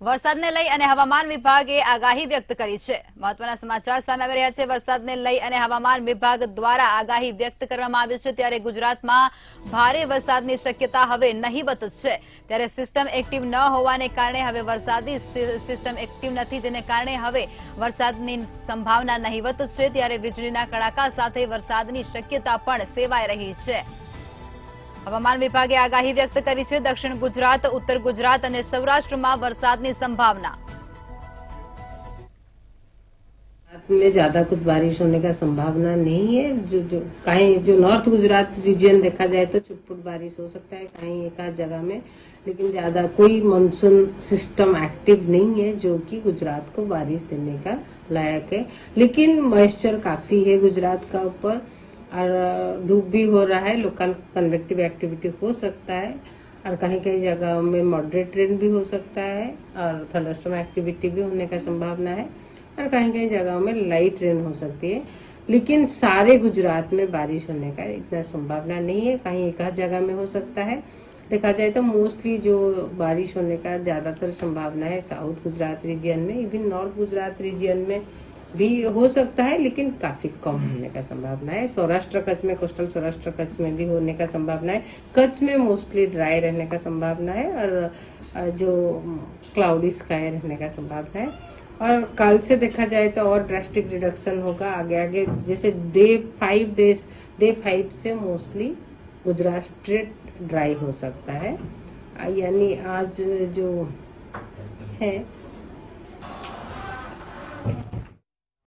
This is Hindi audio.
વરસાદને લઈ અને હવામાન વિભાગે આગાહી વ્યક્ત કરી છે. મહત્વના સમાચાર સામે આવી રહ્યા છે. વરસાદને લઈ અને હવામાન વિભાગ દ્વારા આગાહી વ્યક્ત કરવામાં આવી છે. ત્યારે ગુજરાતમાં ભારે વરસાદની શક્યતા હવે નહીવત છે. ત્યારે સિસ્ટમ એક્ટિવ ન હોવાને કારણે હવે વરસાદી સિસ્ટમ એક્ટિવ નથી, જેને કારણે હવે વરસાદની સંભાવના નહીવત છે. ત્યારે વીજળીના કડાકા સાથે વરસાદની શક્યતા પણ સેવાઈ રહી છે. હવામાન વિભાગે આગાહી વ્યક્ત કરી છે દક્ષિણ ગુજરાત ઉત્તર ગુજરાત અને સૌરાષ્ટ્રમાં વરસાદની સંભાવના रात में ज्यादा कुछ बारिश होने का संभावना नहीं है जो जो कहीं जो नॉर्थ गुजरात रीजन देखा जाए तो छुटपुट बारिश हो सकता है कहीं एक आध जगह में लेकिन ज्यादा कोई मानसून सिस्टम एक्टिव नहीं है जो कि गुजरात को बारिश देने का लायक है लेकिन मॉइस्चर काफी है गुजरात का ऊपर और धूप भी हो रहा है लोकल कन्वेक्टिव एक्टिविटी हो सकता है, और कहीं कहीं जगह में मॉडरेट रेन भी हो सकता है, और थंडरस्टॉर्म एक्टिविटी भी होने का संभावना है, और कहीं कहीं जगहों में लाइट रेन हो सकती है। लेकिन सारे गुजरात में बारिश होने का इतना संभावना नहीं है, कहीं एक आध जगह में हो सकता है। देखा जाए तो मोस्टली जो बारिश होने का ज़्यादातर संभावना है साउथ गुजरात रीजन में इवन नॉर्थ गुजरात रीजन में भी हो सकता है, लेकिन काफ़ी कम होने का संभावना है। सौराष्ट्र कच्छ में, कोस्टल सौराष्ट्र कच्छ में भी होने का संभावना है। कच्छ में मोस्टली ड्राई रहने का संभावना है और जो क्लाउडी स्काई रहने का संभावना है। और कल से देखा जाए तो और ड्रास्टिक रिडक्शन होगा। आगे आगे, जैसे day five days day five से मोस्टली गुजरात स्ट्रेट ड्राई हो सकता है। यानी आज जो है